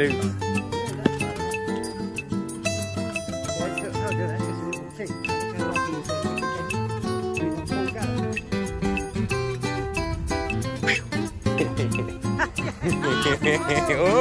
Luke.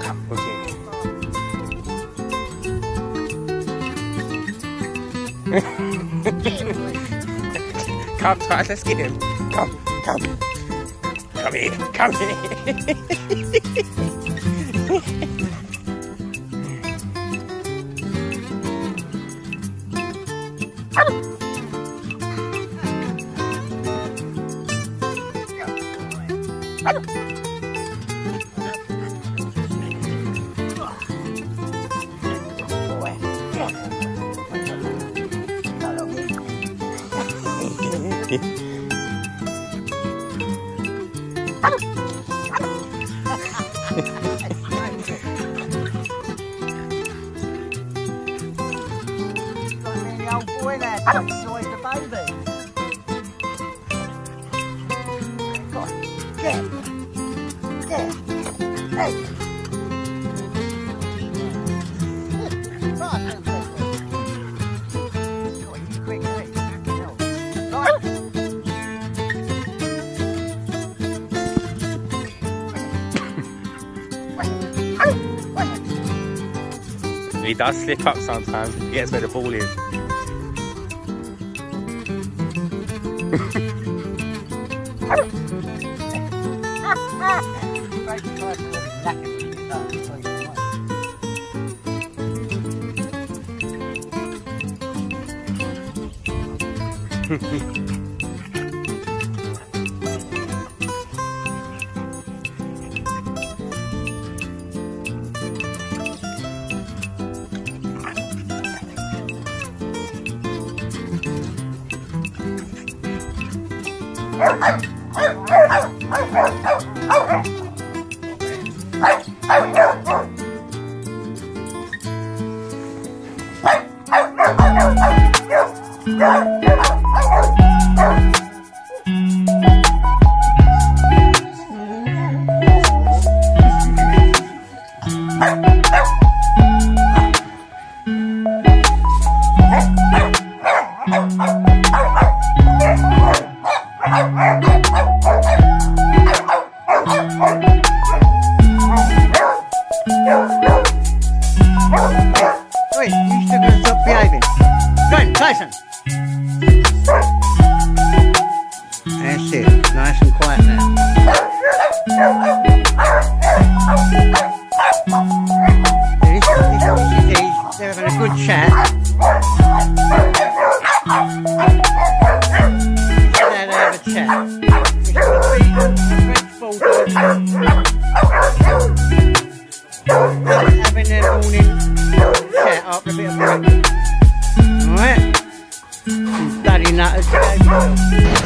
Come, get it. come, Tuss, let's get him. Come, come. Come here, come here. old boy there enjoys the baby. Get. Get. Hey. He does slip up sometimes. He gets where the ball is. Wait, still gonna stop behaving? Go, Tyson! That's it, nice and quiet now. They're having a good chat. After a bit of. Alright? Bloody nutters.